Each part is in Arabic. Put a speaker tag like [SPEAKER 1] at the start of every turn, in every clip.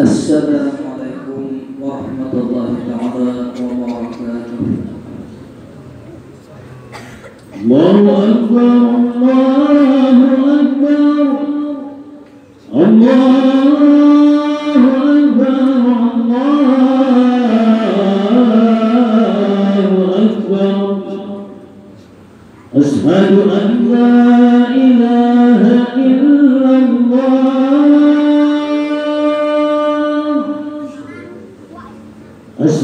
[SPEAKER 1] السلام عليكم ورحمة الله تعالى وبركاته.
[SPEAKER 2] الله أكبر الله أكبر الله أكبر الله أكبر. أشهد أن لا إله إلا الله.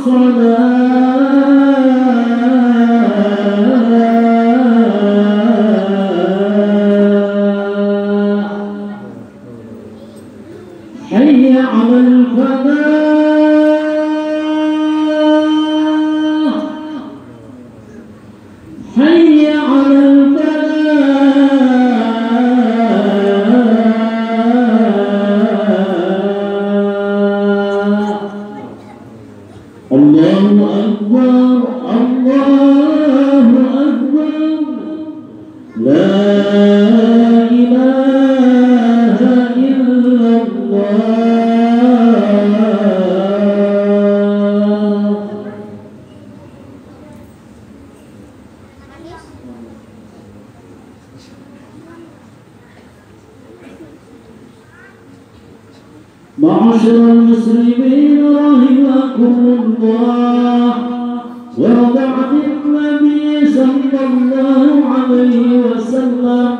[SPEAKER 2] الصلاة معاشر المسلمين رحمكم الله. عن النبي صلى الله عليه وسلم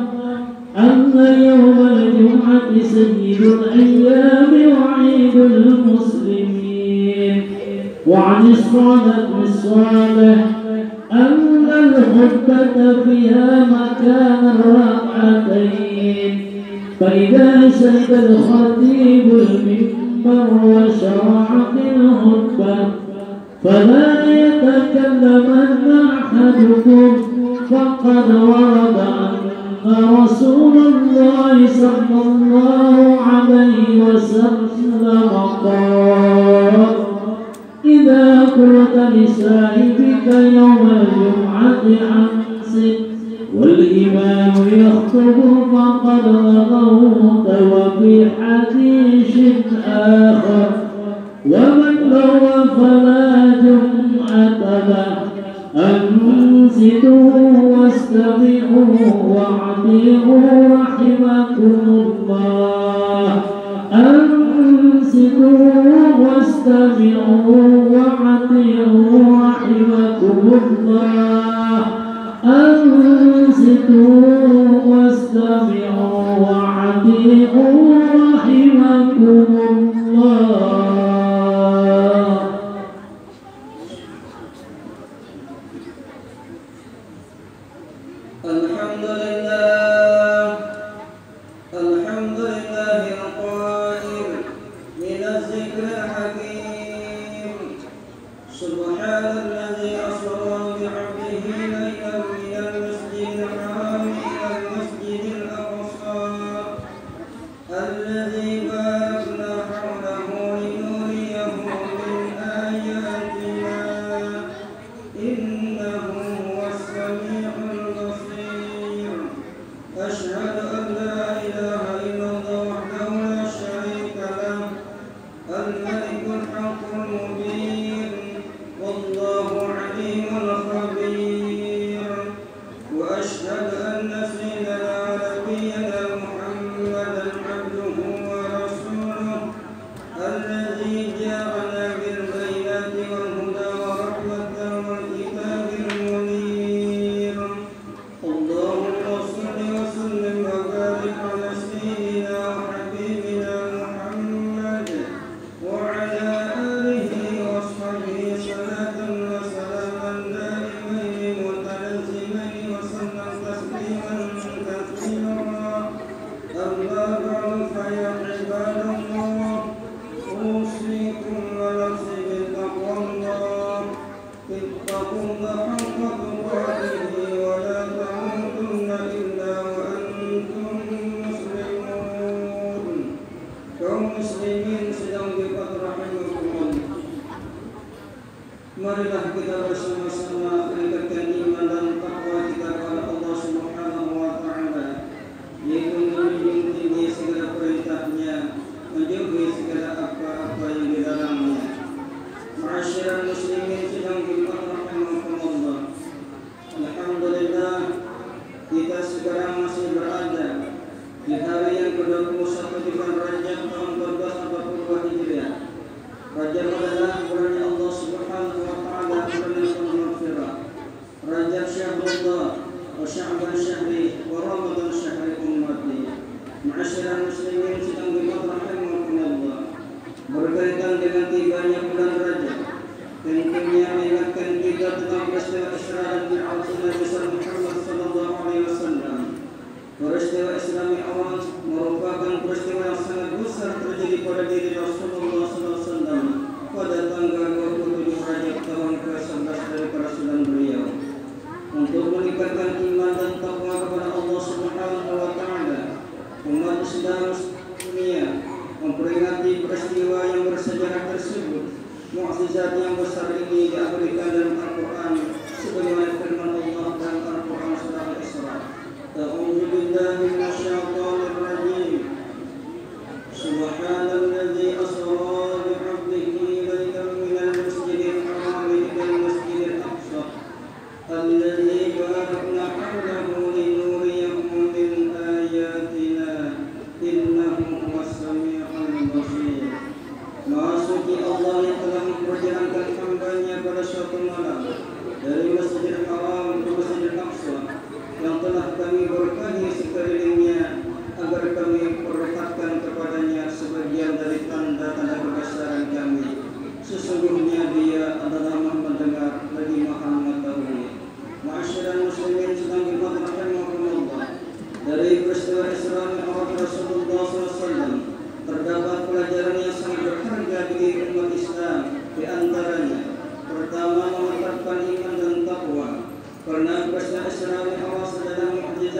[SPEAKER 2] أن يوم الجمعة سيد الأيام وعيد المسلمين. وعن الصادق الصالح أن الخطبة فيها مكان الركعتين فإذا شهد الخطيب المنبر وشرع في الخطبة فلا يتكلمن أحدكم فقد ورد أن رسول الله صلى الله عليه وسلم قال إذا قلت لسائبك يوم الجمعة أمسك والإمام يخطب فقد غضوت وفي حديث آخر ومن روى فلا جمعة له أنصتوا واستمعوا واعتبوا رحمكم الله أنصتوا واستمعوا واعتبوا رحمكم الله. أنصتوا واستمعوا واعتبوا رحمكم الله.
[SPEAKER 1] الحمد لله شهر الله وشعبا شهري ورمضان شهركم مادي معاشر المسلمين sedang dimadrahkan Allah berkaitan dengan tibanya bulan Rajab pentingnya mengingatkan kita tentang peristiwa Isra dan Mi'raj Nabi Muhammad sallallahu alaihi wasallam peristiwa Isra Mi'raj merupakan peristiwa yang sangat besar terjadi pada diri Rasulullah sallallahu alaihi wasallam pada tanggal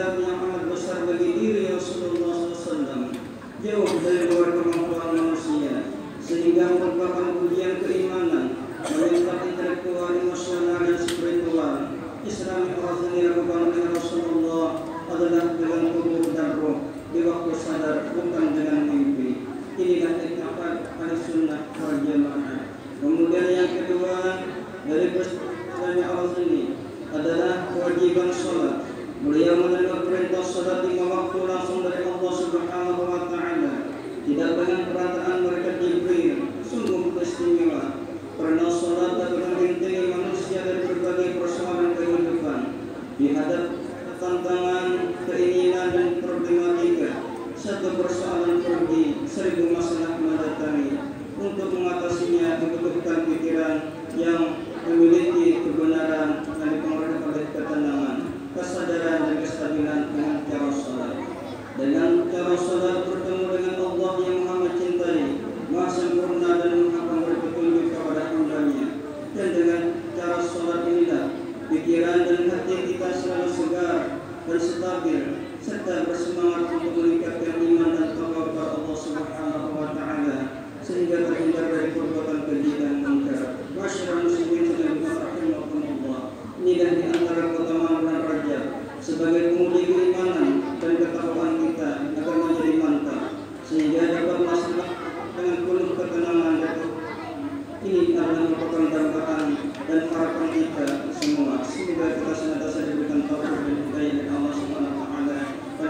[SPEAKER 1] kita mengamal besar bagi diri Rasulullah SAW jauh dari luar kemampuan manusia sehingga merupakan ujian keimanan melihat intelektual emosional dan spiritual. Islam yang dilakukan oleh Rasulullah adalah dengan tubuh dan roh di waktu sadar bukan dengan mimpi. Inilah etikat al sunnah wal jamaah. Kemudian yang kedua dari perspektif Allah ini adalah kewajiban sholat. Mulia menerima perintah sholat lima waktu langsung dari Allah Subhanahu wa Ta'ala. Tidak banyak perkataan mereka diberi sungguh istimewa. Pernah sholat dan berhenti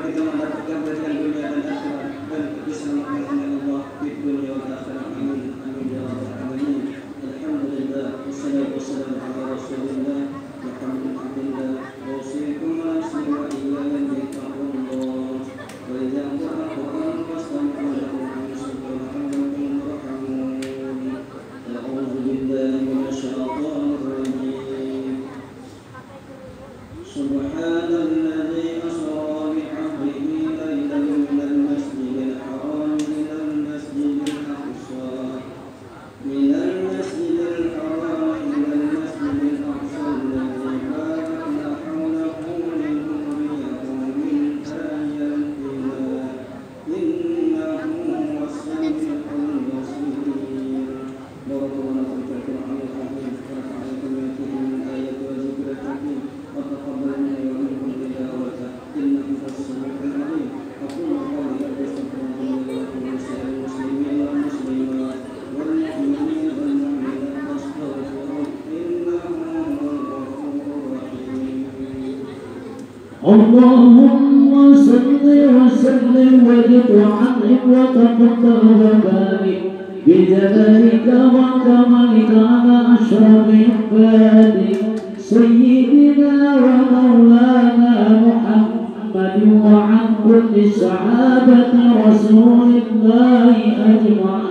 [SPEAKER 1] الحمد لله والصلاه والسلام على رسول الله اوصيكم واذا ترحمون اعوذ بالله من الشيطان الرجيم سبحان الذي الطريق وعطف وتقط غبابي بجمالك وكمالك على أشرف عبادي سيدنا ومولانا محمد وعن كل صحابة رسول الله أجمعين